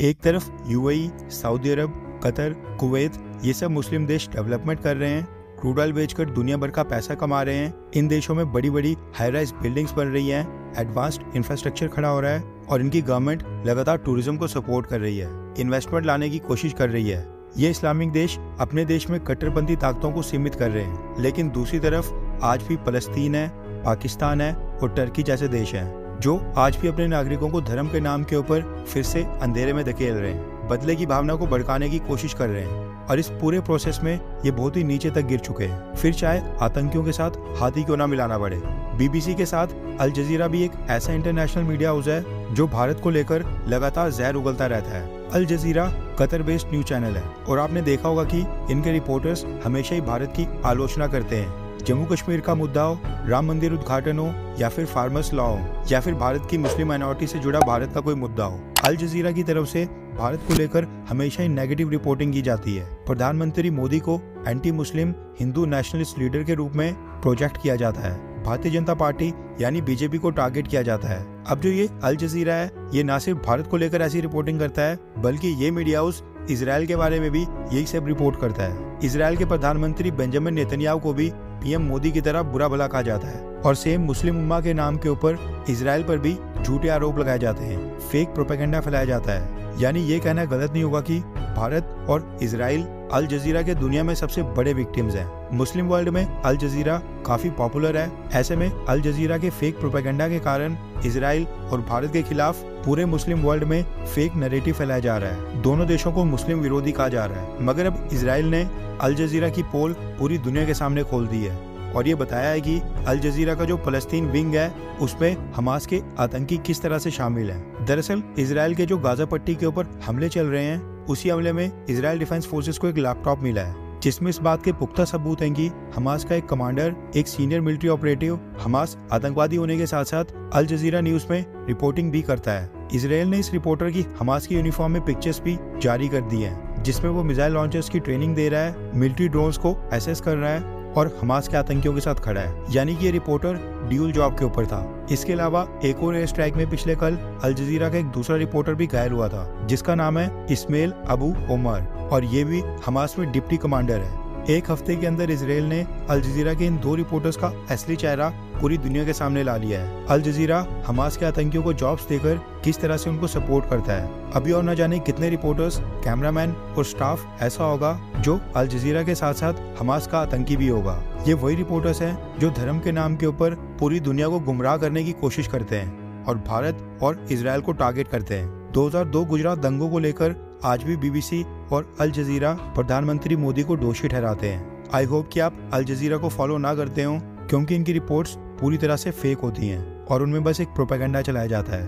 एक तरफ़ UAE, Saudi Arab, Qatar, Kuwait, ये सब मुस्लिम देश डेवलपमेंट कर रहे हैं, क्रूड ऑयल बेचकर दुनिया भर का पैसा कमा रहे हैं। इन देशों में बड़ी बड़ी हाई राइज बिल्डिंग्स बन रही हैं एडवांस्ड इंफ्रास्ट्रक्चर खड़ा हो रहा है, और इनकी गवर्नमेंट लगातार टूरिज़्म को सपोर्ट कर रही है इन्वेस्टमेंट लाने की कोशिश कर रही है। ये इस्लामिक देश अपने देश में कट्टरपंथी ताकतों को सीमित कर रहे हैं, लेकिन दूसरी तरफ़ आज भी फलस्तीन है पाकिस्तान है, और टर्की जैसे देश हैं। जो आज भी अपने नागरिकों को धर्म के नाम के ऊपर फिर से अंधेरे में धकेल रहे हैं, बदले की भावना को भड़काने की कोशिश कर रहे हैं और इस पूरे प्रोसेस में ये बहुत ही नीचे तक गिर चुके हैं। फिर चाहे आतंकियों के साथ हाथी क्यों ना मिलाना पड़े। बीबीसी के साथ अल जजीरा भी एक ऐसा इंटरनेशनल मीडिया हाउस है जो भारत को लेकर लगातार जहर उगलता रहता है। Al Jazeera Qatar based news channel है और आपने देखा होगा कि इनके रिपोर्टर्स हमेशा ही भारत की आलोचना करते हैं। जम्मू कश्मीर का मुद्दा हो, राम मंदिर उद्घाटन हो, या फिर फार्मर्स लॉ हो, या फिर भारत की मुस्लिम माइनॉरिटी से जुड़ा भारत का कोई मुद्दा हो। अल जजीरा की तरफ़ से भारत को लेकर हमेशा ही नेगेटिव रिपोर्टिंग की जाती है। प्रधानमंत्री मोदी को anti Muslim Hindu nationalist leader के रूप में प्रोजेक्ट किया जाता है। भारतीय जनता पार्टी यानी बीजेपी को टारगेट किया जाता है। अब जो ये अल जजीरा है, ये न सिर्फ़ भारत को लेकर ऐसी रिपोर्टिंग करता है, बल्कि ये मीडिया हाउस इसराइल के बारे में भी यही सब रिपोर्ट करता है। इसराइल के प्रधानमंत्री बेंजामिन नेतन्याहू को भी पीएम मोदी की तरह बुरा भला कहा जाता है और सेम मुस्लिम उम्मा के नाम के ऊपर इसराइल पर भी झूठे आरोप लगाए जाते हैं। फेक प्रोपेगेंडा फैलाया जाता है। यानी ये कहना गलत नहीं होगा कि भारत और इसराइल अल जजीरा के दुनिया में सबसे बड़े विक्टिम्स हैं। मुस्लिम वर्ल्ड में अल जजीरा काफ़ी पॉपुलर है ऐसे में अल जजीरा के फेक प्रोपेगेंडा के कारण इसराइल और भारत के खिलाफ पूरे मुस्लिम वर्ल्ड में फेक नैरेटिव फैलाया जा रहा है दोनों देशों को मुस्लिम विरोधी कहा जा रहा है मगर अब इसराइल ने अल जजीरा की पोल पूरी दुनिया के सामने खोल दी है और ये बताया है कि अल जजीरा का जो फलस्तीन विंग है, उसमें हमास के आतंकी किस तरह से शामिल हैं। दरअसल इसराइल के जो गाजा पट्टी के ऊपर हमले चल रहे हैं उसी हमले में इसराइल डिफेंस फोर्सेज को एक लैपटॉप मिला है, जिसमें इस बात के पुख्ता सबूत हैं कि हमास का एक कमांडर, एक सीनियर मिलिट्री ऑपरेटिव, हमास आतंकवादी होने के साथ साथ अल जजीरा न्यूज़ में रिपोर्टिंग भी करता है। इसराइल ने इस रिपोर्टर की हमास की यूनिफॉर्म में पिक्चर्स भी जारी कर दी हैं, जिसमें वो मिसाइल लॉन्चर्स की ट्रेनिंग दे रहा है, मिलिट्री ड्रोन्स को एसेस कर रहा है और हमास के आतंकियों के साथ खड़ा है। यानी कि ये रिपोर्टर ड्यूल जॉब के ऊपर था। इसके अलावा एक और एयर स्ट्राइक में पिछले कल अल जजीरा का एक दूसरा रिपोर्टर भी घायल हुआ था, जिसका नाम है इसमेल अबू उमर और ये भी हमास में डिप्टी कमांडर है। एक हफ़्ते के अंदर इसराइल ने अल जजीरा के इन दो रिपोर्टर्स का असली चेहरा पूरी दुनिया के सामने ला लिया है। अल जजीरा हमास के आतंकियों को जॉब्स देकर किस तरह से उनको सपोर्ट करता है? अभी और न जाने कितने रिपोर्टर्स, कैमरामैन और स्टाफ ऐसा होगा जो अल जजीरा के साथ साथ हमास का आतंकी भी होगा। ये वही रिपोर्टर्स हैं जो धर्म के नाम के ऊपर पूरी दुनिया को गुमराह करने की कोशिश करते हैं और भारत और इसराइल को टारगेट करते हैं। 2002 गुजरात दंगों को लेकर आज भी बीबीसी और अल जजीरा प्रधानमंत्री मोदी को दोषी ठहराते हैं। आई होप कि आप अल जजीरा को फॉलो ना करते हो, क्योंकि इनकी रिपोर्ट्स पूरी तरह से फेक होती हैं और उनमें बस एक प्रोपेगेंडा चलाया जाता है।